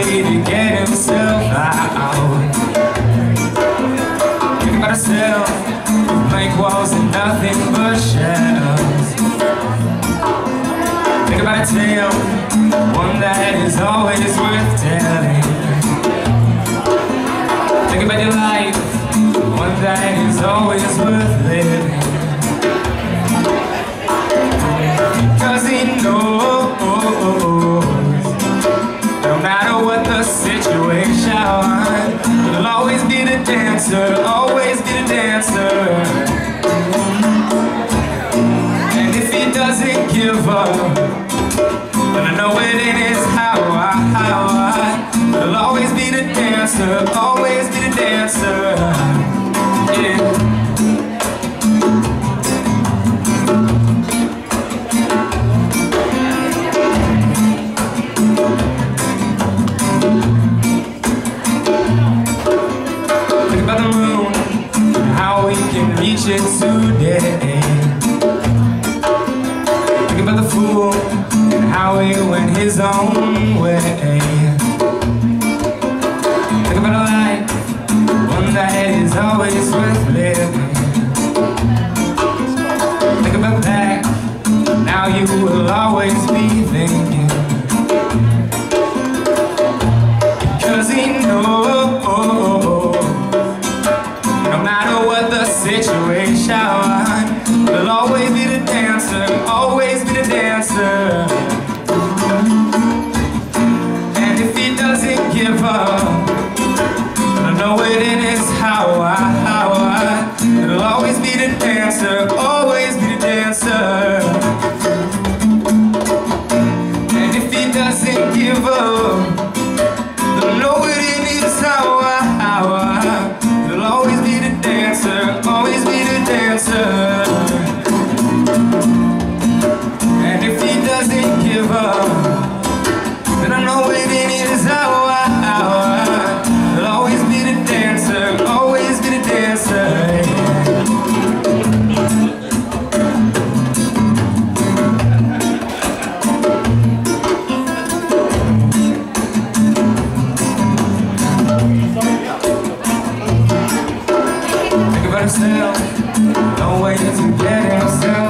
way to get himself out. Think about himself, blank walls and nothing but shadows. Think about a tale, one that is always worth telling. Think about your life, one that is always worth living. The situation, he'll always be the dancer, always be the dancer. And if he doesn't give up, then I know it in his how I, how I, he'll always be the dancer, can reach today. Think about the fool and how he went his own way. Think about a life, one that is always worth living. Matter the situation, he'll always be the dancer, always be the dancer. And if he doesn't give up, I know it in his how I, how I, he'll always be the dancer, always be the dancer. And if he doesn't give up, no way to get yourself.